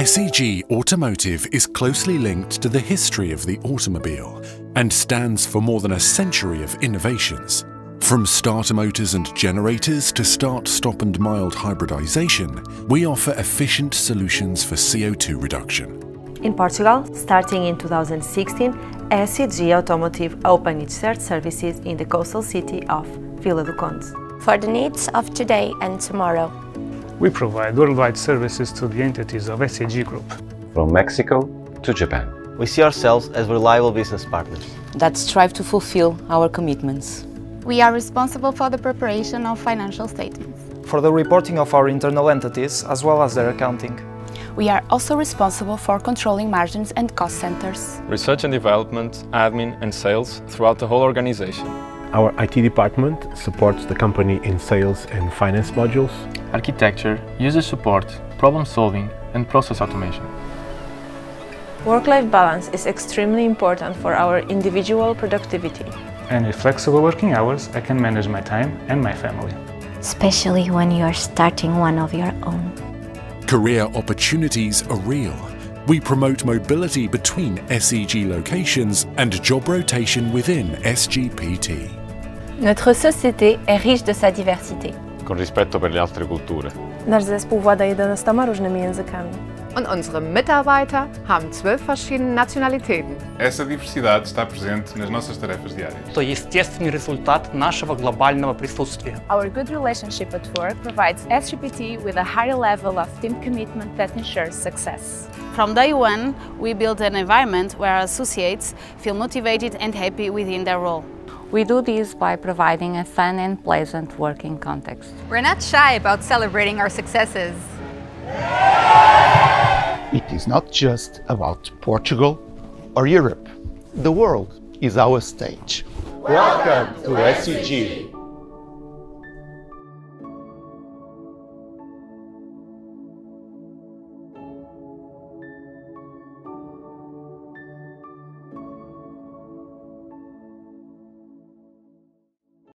SEG Automotive is closely linked to the history of the automobile and stands for more than a century of innovations. From starter motors and generators to start, stop and mild hybridization, we offer efficient solutions for CO2 reduction. In Portugal, starting in 2016, SEG Automotive opened its shared services in the coastal city of Vila do Conde. For the needs of today and tomorrow. We provide worldwide services to the entities of SEG Group. From Mexico to Japan. We see ourselves as reliable business partners that strive to fulfill our commitments. We are responsible for the preparation of financial statements. For the reporting of our internal entities as well as their accounting. We are also responsible for controlling margins and cost centers. Research and development, admin and sales throughout the whole organization. Our IT department supports the company in sales and finance modules. Architecture, user support, problem solving and process automation. Work-life balance is extremely important for our individual productivity. And with flexible working hours, I can manage my time and my family. Especially when you are starting one of your own. Career opportunities are real. We promote mobility between SEG locations and job rotation within SGPT. Notre société est riche de sa diversité. Con rispetto per le altre culture. Nasz zespół włada 11 różnymi językami. Und unsere Mitarbeiter haben zwölf verschiedene Nationalitäten. Essa diversidade está presente nas nossas tarefas diárias. Это естественный результат нашего глобального присутствия. Our good relationship at work provides SGPT with a higher level of team commitment that ensures success. From day one, we build an environment where our associates feel motivated and happy within their role. We do this by providing a fun and pleasant working context. We're not shy about celebrating our successes. It is not just about Portugal or Europe. The world is our stage. Welcome to SEG.